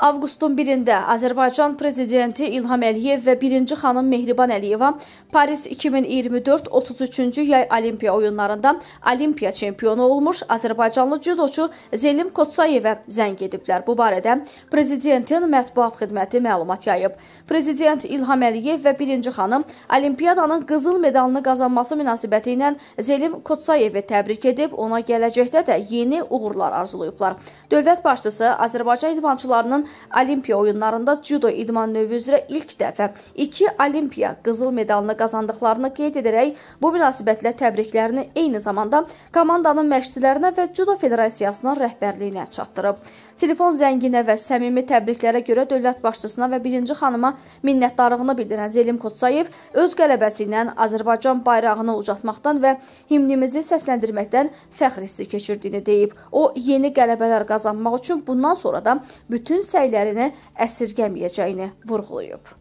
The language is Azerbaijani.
Avqustun 1-də Azərbaycan prezidenti İlham Əliyev və birinci xanım Mehriban Əliyeva Paris 2024 33-cü yay Olimpiya oyunlarında Olimpiya çempionu olmuş Azərbaycanlı judoçu Zelim Kotsayevə zəng ediblər. Bu barədə prezidentin mətbuat xidməti məlumat yayıb. Prezident İlham Əliyev və birinci xanım Olimpiyadanın qızıl medalını qazanması münasibəti ilə Zelim Kotsayevi təbrik edib, ona gələcəkdə də yeni uğurlar arzulayıblar. Dövlət başçısı Azərbaycan idmançılarının Olimpiya oyunlarında judo idman növü üzrə ilk dəfə 2 Olimpiya qızıl medalını qazandıqlarını qeyd edərək bu münasibətlə təbriklərini eyni zamanda komandanın məşqçilərinə və Judo Federasiyasının rəhbərliyinə çatdırıb. Telefon zənginə və səmimi təbriklərə görə dövlət başçısına və birinci xanıma minnətdarlığını bildirən Zelim Kotsayev öz qələbəsi ilə Azərbaycan bayrağını ucaltmaqdan və himnimizi səsləndirməkdən fəxr hissi keçirdiyini deyib. O, yeni qələbələr qazanmaq üçün bundan sonra da bütün səylərini əsirgəməyəcəyini vurğulayıb.